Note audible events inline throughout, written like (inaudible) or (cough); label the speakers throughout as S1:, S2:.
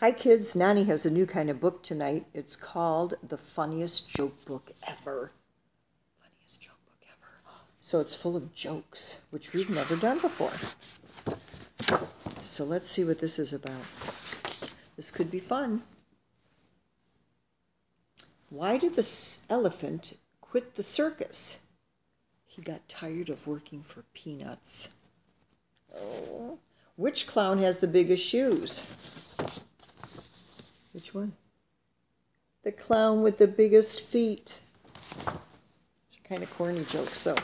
S1: Hi, kids. Nonni has a new kind of book tonight. It's called The Funniest Joke Book Ever. Funniest joke book ever. So it's full of jokes, which we've never done before. So let's see what this is about. This could be fun. Why did the elephant quit the circus? He got tired of working for peanuts. Oh. Which clown has the biggest shoes? Which one? The clown with the biggest feet. It's a kind of corny joke, so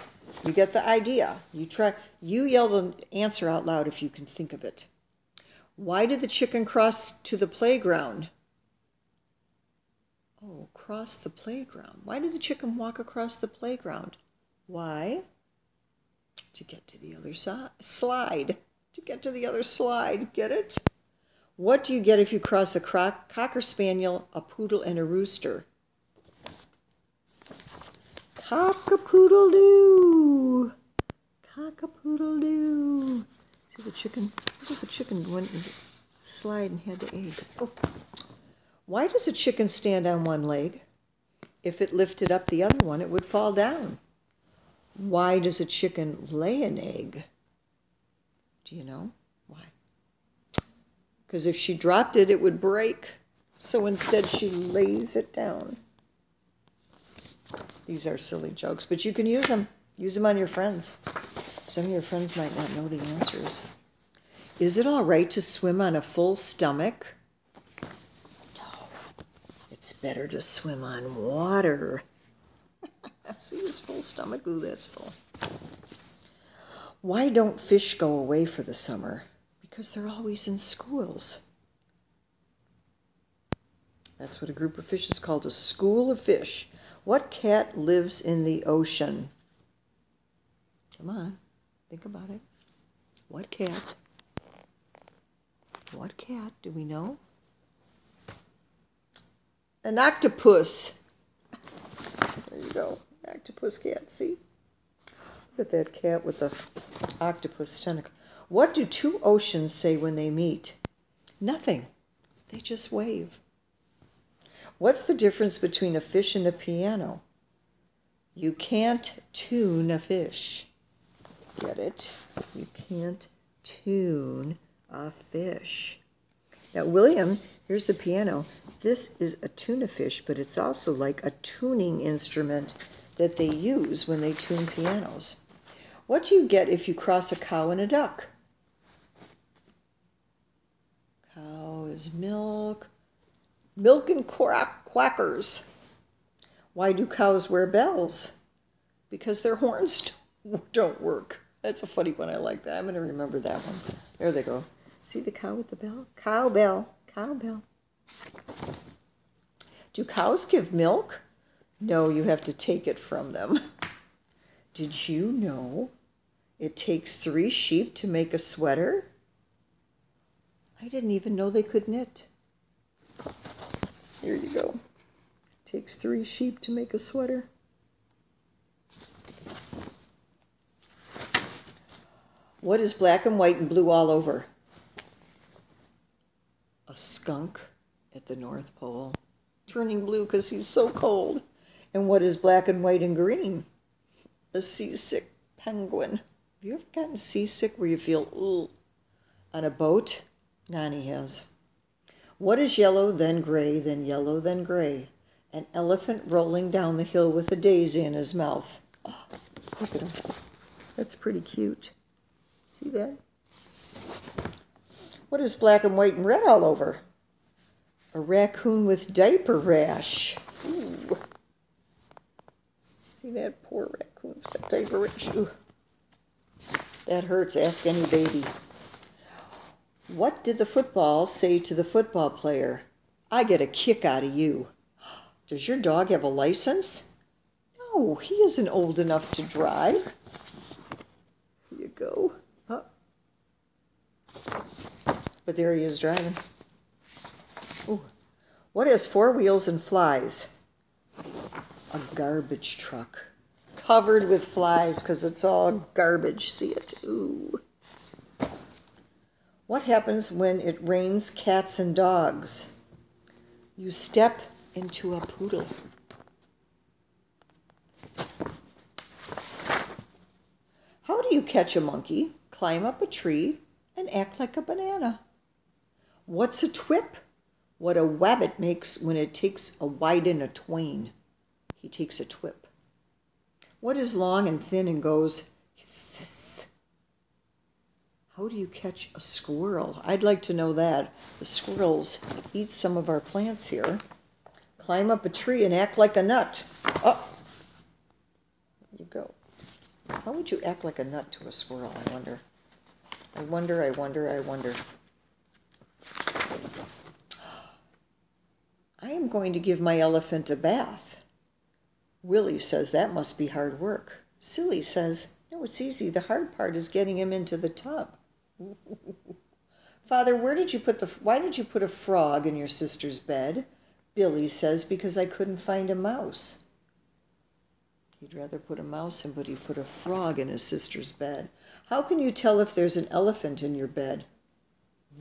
S1: you get the idea. You try you yell the answer out loud if you can think of it. Why did the chicken cross to the playground? Oh, cross the playground. Why did the chicken walk across the playground? Why? To get to the other side. Slide. To get to the other slide. Get it? What do you get if you cross a cocker spaniel, a poodle, and a rooster? Cock-a-poodle doo. Cock-a-poodle doo. See the chicken? Look at the chicken went and slide and had the egg. Oh. Why does a chicken stand on one leg? If it lifted up the other one, it would fall down. Why does a chicken lay an egg? Do you know? Because if she dropped it, it would break. So instead, she lays it down. These are silly jokes, but you can use them. Use them on your friends. Some of your friends might not know the answers. Is it all right to swim on a full stomach? No. It's better to swim on water. (laughs) See this full stomach? Ooh, that's full. Why don't fish go away for the summer? Because they're always in schools. That's what a group of fish is called a school of fish. What cat lives in the ocean? Come on, think about it. What cat? What cat do we know? An octopus. There you go. Octopus cat, see? Look at that cat with the octopus tentacle. What do two oceans say when they meet? Nothing. They just wave. What's the difference between a fish and a piano? You can't tune a fish. Get it? You can't tune a fish. Now, William, here's the piano. This is a tuna fish, but it's also like a tuning instrument that they use when they tune pianos. What do you get if you cross a cow and a duck? Cow is milk. Milk and quack- quackers. Why do cows wear bells? Because their horns (laughs) don't work. That's a funny one. I like that. I'm going to remember that one. There they go. See the cow with the bell? Cowbell. Cowbell. Do cows give milk? No, you have to take it from them. (laughs) Did you know it takes three sheep to make a sweater? I didn't even know they could knit. Here you go. Takes three sheep to make a sweater. What is black and white and blue all over? A skunk at the North Pole. Turning blue because he's so cold. And what is black and white and green? A seasick penguin. Have you ever gotten seasick where you feel, ooh, on a boat? Nonni has. What is yellow, then gray, then yellow, then gray? An elephant rolling down the hill with a daisy in his mouth. Oh, look at him. That's pretty cute. See that? What is black and white and red all over? A raccoon with diaper rash. Ooh. See that poor raccoon's got diaper rash. Ooh. That hurts. Ask any baby. What did the football say to the football player? I get a kick out of you. Does your dog have a license? No, he isn't old enough to drive. Here you go. Huh. But there he is driving. Ooh. What has four wheels and flies? A garbage truck. Covered with flies because it's all garbage. See it? Ooh. What happens when it rains cats and dogs? You step into a poodle. How do you catch a monkey, climb up a tree, and act like a banana? What's a twip? What a wabbit makes when it takes a widen a twain. He takes a twip. What is long and thin and goes how do you catch a squirrel? I'd like to know that. The squirrels eat some of our plants here. Climb up a tree and act like a nut. Oh, there you go. How would you act like a nut to a squirrel, I wonder? I wonder, I wonder, I wonder. I am going to give my elephant a bath. Willie says that must be hard work. Silly says, no, it's easy. The hard part is getting him into the tub. Father, where did you put the why did you put a frog in your sister's bed? Billy says because I couldn't find a mouse. He'd rather put a mouse in, but he put a frog in his sister's bed. How can you tell if there's an elephant in your bed?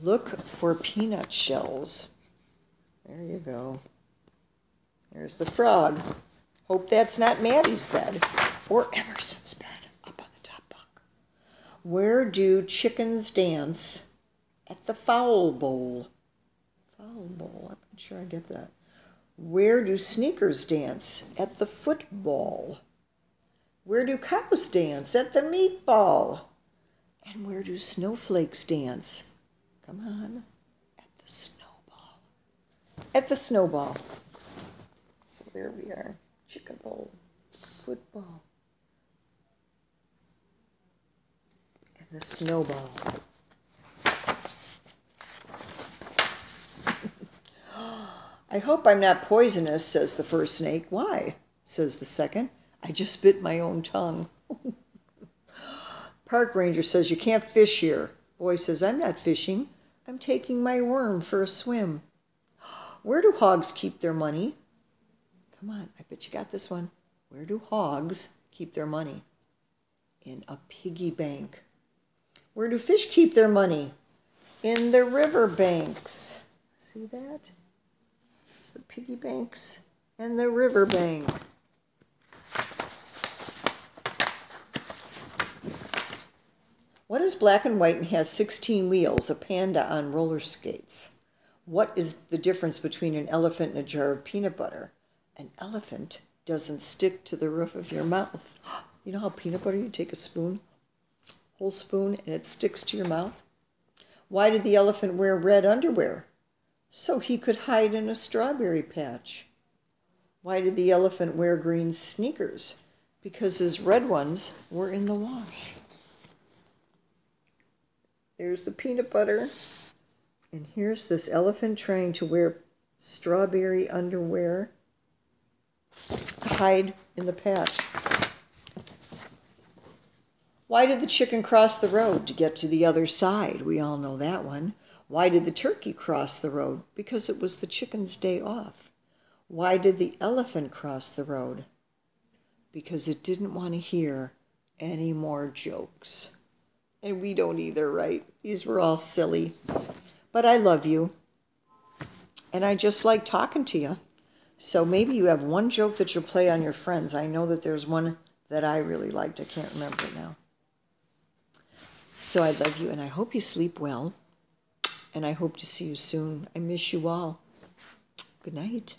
S1: Look for peanut shells. There you go. There's the frog. Hope that's not Maddie's bed or Emerson's bed. Up on the top bunk. Where do chickens dance? At the Foul bowl. Foul bowl, I'm not sure I get that. Where do sneakers dance? At the football. Where do cows dance? At the meatball. And where do snowflakes dance? Come on. At the snowball. At the snowball. So there we are. Chicken bowl. Football. And the snowball. I hope I'm not poisonous, says the first snake. Why? says the second. I just bit my own tongue. (laughs) Park ranger says, You can't fish here. Boy says, I'm not fishing. I'm taking my worm for a swim. (gasps) Where do hogs keep their money? Come on, I bet you got this one. Where do hogs keep their money? In a piggy bank. Where do fish keep their money? In the river banks. See that? The piggy banks and the river bank. What is black and white and has 16 wheels? A panda on roller skates. What is the difference between an elephant and a jar of peanut butter? An elephant doesn't stick to the roof of your mouth. (gasps) You know how peanut butter, you take a spoon, whole spoon and it sticks to your mouth? Why did the elephant wear red underwear? So he could hide in a strawberry patch. Why did the elephant wear green sneakers? Because his red ones were in the wash. There's the peanut butter. And here's this elephant trying to wear strawberry underwear to hide in the patch. Why did the chicken cross the road? To get to the other side. We all know that one. Why did the turkey cross the road? Because it was the chicken's day off. Why did the elephant cross the road? Because it didn't want to hear any more jokes. And we don't either, right? These were all silly. But I love you. And I just like talking to you. So maybe you have one joke that you'll play on your friends. I know that there's one that I really liked. I can't remember it now. So I love you and I hope you sleep well. And I hope to see you soon. I miss you all. Good night.